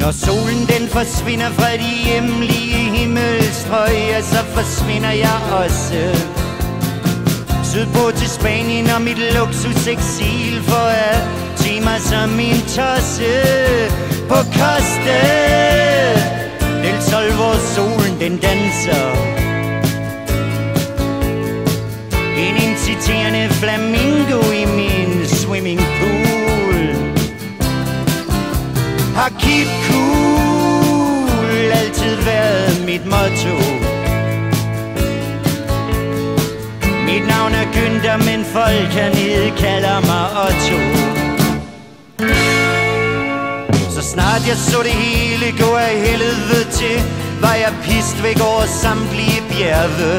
Når solen den forsvinder fra de hjemlige himmelstrøg Ja, så forsvinder jeg også. Sydpå til Spanien og mit luksus eksil For at tage mig som min tosse På Koste. Del Sol, hvor solen den danser. En inciterende flamingo i min swimming pool Har keep mit motto. Mit navn er Günther, men folk hernede kalder mig Otto. Så snart jeg så det hele gå af helvede til Var jeg pist væk over samtlige bjerge.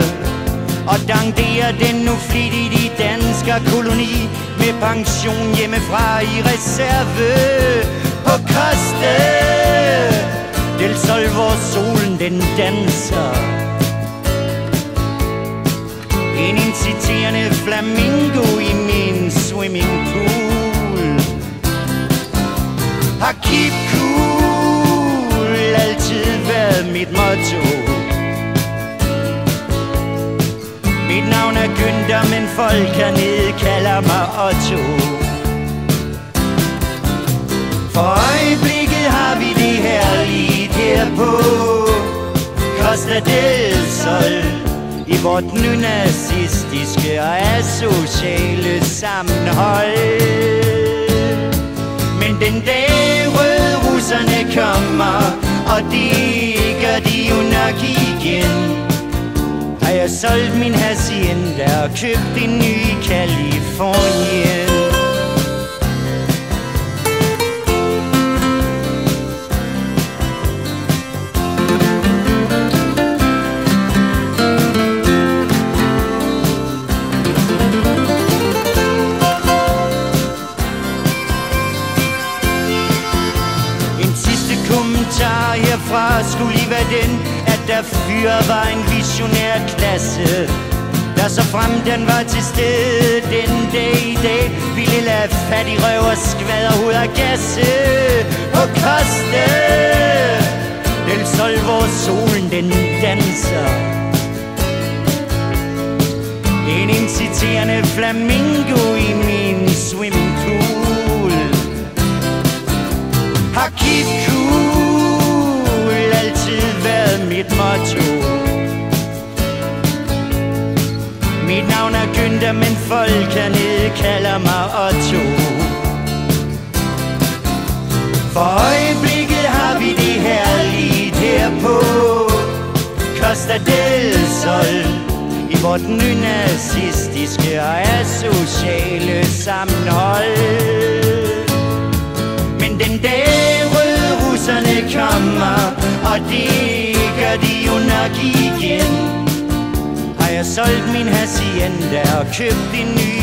Og dangderer den nu flittigt i dansker koloni Med pension hjemmefra i reserve. På koste Del Sol, hvor solen den danser. En inciterende flamingo i min swimming pool Har keep cool altid været mit motto. Mit navn er Günther, men folk hernede kalder mig Otto. For øjeblikket har vi det her Costa del I vort nynazistiske og asociale sammenhold. Men den dag røde russerne kommer Og det gør de jo nok igen har jeg solgt min hacienda og købt en ny i Kalifornien kommentar herfra skulle lige være den At der fyre var en visionær klasse. Der så frem den var til stede den dag i dag. Ville lade fattig røv og skvader hud og gasse. På koste. Del Sol, hvor solen den danser. En inciterende flamingo i min swimming pool Har keep været mit motto Mit navn er Günther, men folk hernede kalder mig Otto. For øjeblikket har vi det her lidt her på Costa del Sol I vort nynazistiske og asociale sammenhold. Men den dag røde russerne kommer solgt min hacienda og købt en ny